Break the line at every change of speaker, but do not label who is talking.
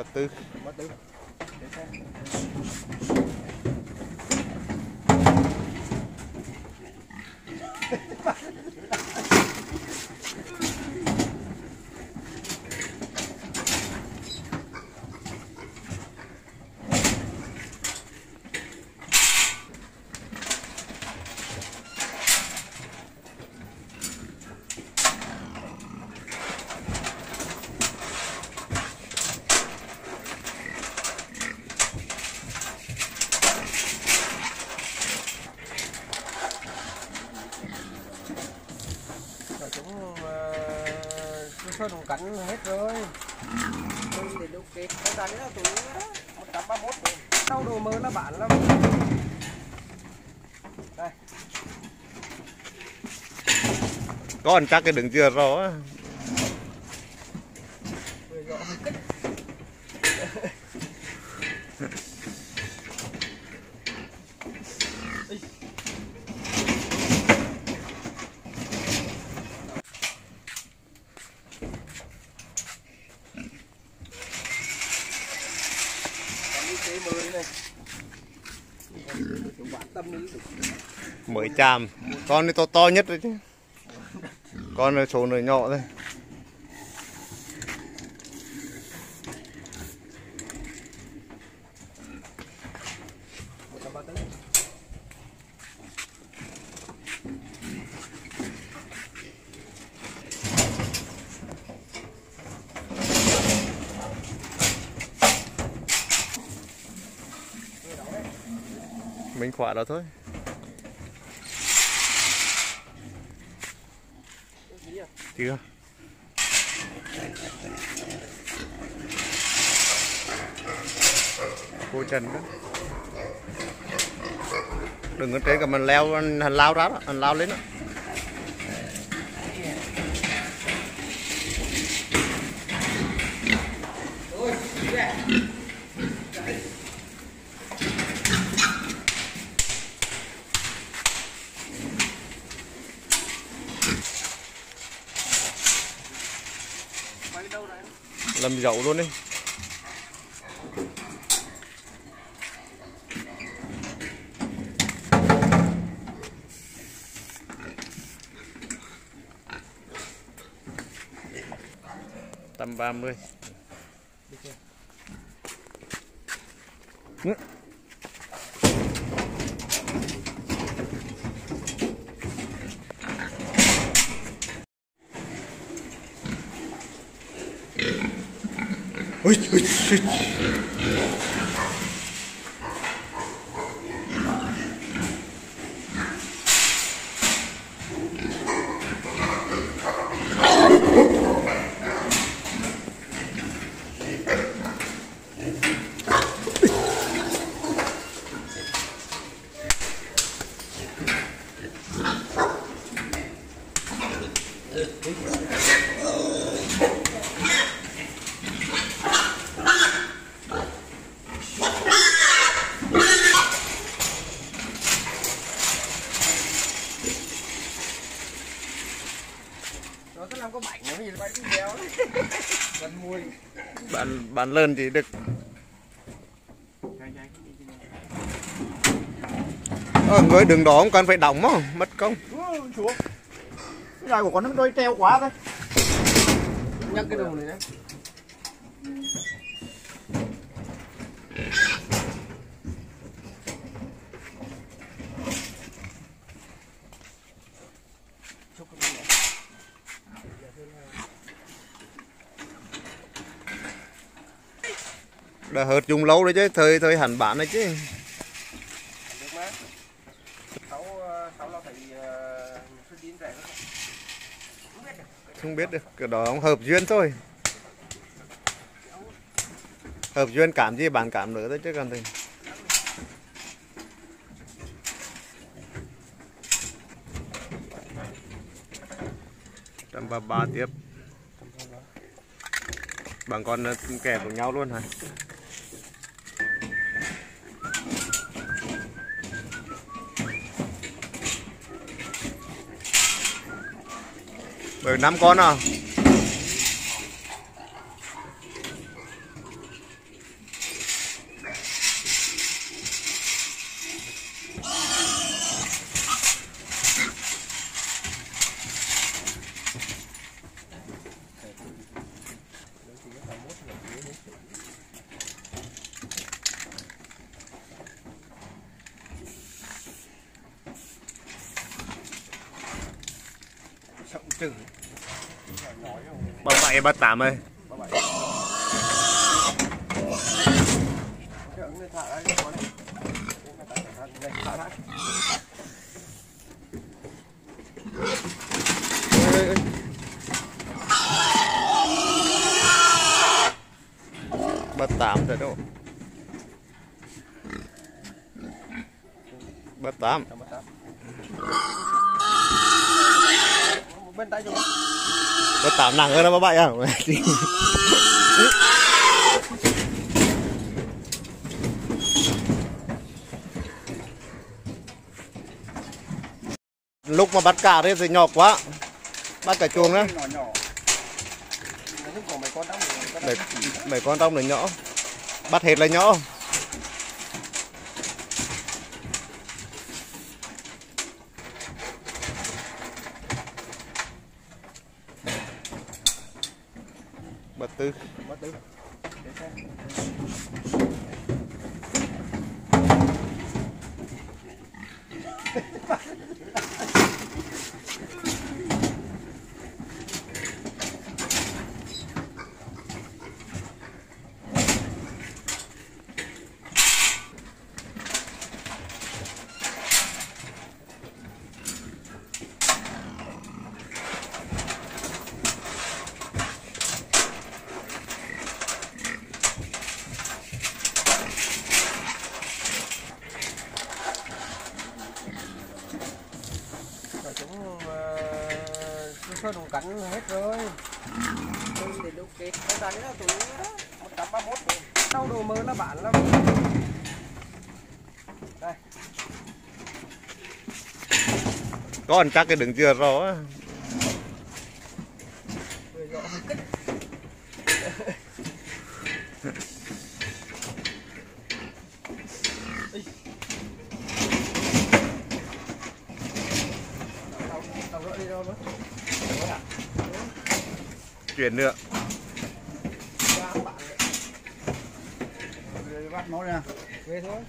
Bát tư.
Bát tư. Để xem. Rồi chúng uh, sơn cũng cắn hết rồi. Tôi để đủ. Cái đàn đó tụi nó 131 rồi. Đâu đồ mơ nó bản lắm. Đây.
Con chắc cái đừng chưa rõ. á.
Vừa rõ hơi kích. Còn đi chế mơ đây này. Chúng quan tâm đi.
Mới chàm. Con này to to nhất đấy chứ. Con này số này nhỏ thôi. Mình khỏa đó thôi. Chưa. Cô Trần đó. Đừng có trên cả mình leo hành lao ra đó, mình lao lên đó. Làm dậu luôn đi. Tầm 30
Đi
Уть, уть, уть. Thank
you. Có làm có bảnh nó gì bánh béo. Gần mùi
Bán, bán lợn thì được. Ờ, người đừng đó không cần phải đóng mà, mất công.
Cái này của con nó đôi treo quá thôi.
Nhắc cái đồ này đấy Chúc cái này
Đã hợt dùng lâu rồi chứ, thời thời hẳn bán này chứ.
Được má. Sáu ờ, sáu lo phải ờ, xuất điên rẻ không biết được.
Không biết được, cái đó hợp duyên thôi. Hợp duyên cảm gì bán cảm nữa thôi chứ còn thì. Trăm ba ba tiếp. Bằng con ờ, kẻ của nhau luôn hả? Ừ, Bởi năm con à?
trừ
ba bảy ba tám ơi
ba bảy cái ứng này thả ra đi con này Đây, thả ra Ê, ê, ê.
ba tám rồi đâu ba tám
bên tay chúng
ba tám nặng hơn là ba bảy à lúc mà bắt cả đấy thì nhỏ quá. Bắt cả chuồng đó
nó rồi
mấy, mấy con trong này nhỏ. Bắt hết là nhỏ ba tư.
bắt tứ để xem Rồi chúng uh, sơ đồng cắn hết rồi. Tôi để đục kết Cái đàn tụi nó đó. 131 rồi Đau đồ mơ là bạn lắm. Đây.
Con chắc cái đừng chưa rõ chuyển nữa.
Bắt máu ra
về thôi.